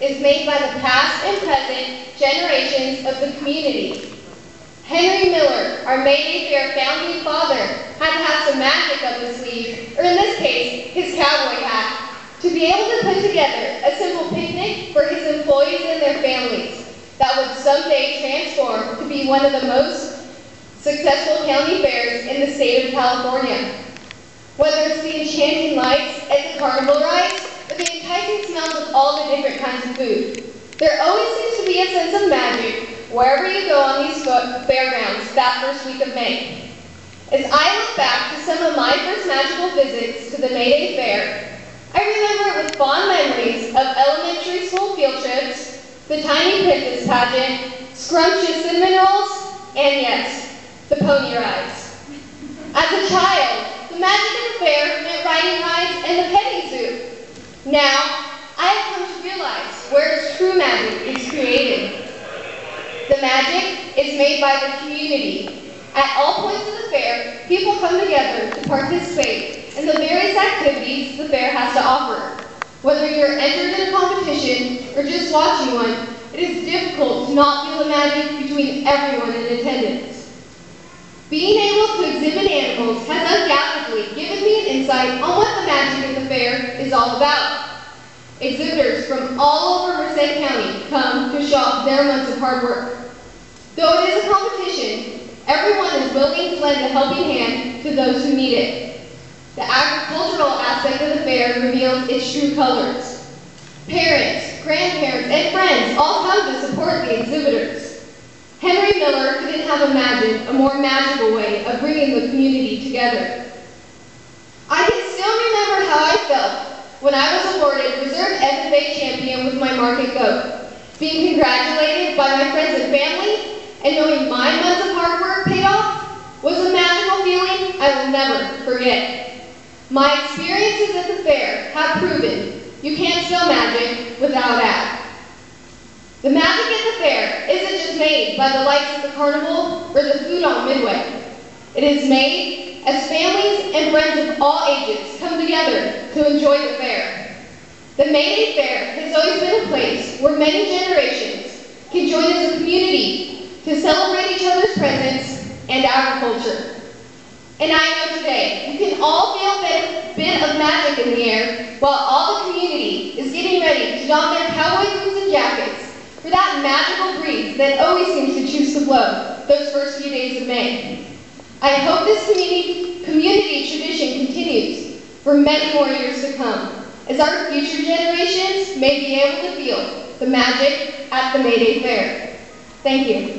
is made by the past and present generations of the community. Henry Miller, our May Day Fair founding father, had to have some magic up his sleeve, or in this case, his cowboy hat, to be able to put together a simple picnic for his employees and their families that would someday transform to be one of the most successful county fairs in the state of California. Whether it's the enchanting lights at the carnival rides or the enticing smells of all the different kinds of food, there always seems to be a sense of magic wherever you go on these fairgrounds that first week of May. As I look back to some of my first magical visits to the May Day Fair, I remember it with fond memories of elementary school field trips, the tiny princess pageant, scrumptious cinnamon rolls, and yes, the pony rides. As a child, the magic of the fair meant riding rides and the petting zoo. Now, I have come to realize where its true magic is created. The magic is made by the community. At all points of the fair, people come together to participate in the various activities the fair has to offer. Whether you're entered in a competition or just watching one, it is difficult to not feel the magic between everyone in attendance. Being able to exhibit animals has undoubtedly given me an insight on what the magic of the fair is all about. Exhibitors from all over Merced County come to off their months of hard work. Though it is a competition, everyone is willing to lend a helping hand to those who need it. The agricultural aspect of the fair reveals its true colors. Parents, grandparents, and friends all come to support the exhibitors. Henry Miller couldn't have imagined a more magical way of bringing the community together. I can still remember how I felt when I was awarded Reserve FFA Champion with my market goat. Being congratulated by my friends and family and knowing my months of hard work paid off was a magical feeling I will never forget. My experiences at the fair have proven you can't spell magic without act. The magic at the fair isn't just made by the lights at the carnival or the food on Midway. It is made as families and friends of all ages come together to enjoy the fair. The May Day Fair has always been a place where many generations can join as a community to celebrate each other's presence and our culture. And I know today you can all feel a bit of magic in the air while all the community is getting ready to don their cowboy boots and jackets for that magical breeze that always seems to choose to blow those first few days of May. I hope this community, community tradition continues for many more years to come, as our future generations may be able to feel the magic at the May Day Fair. Thank you.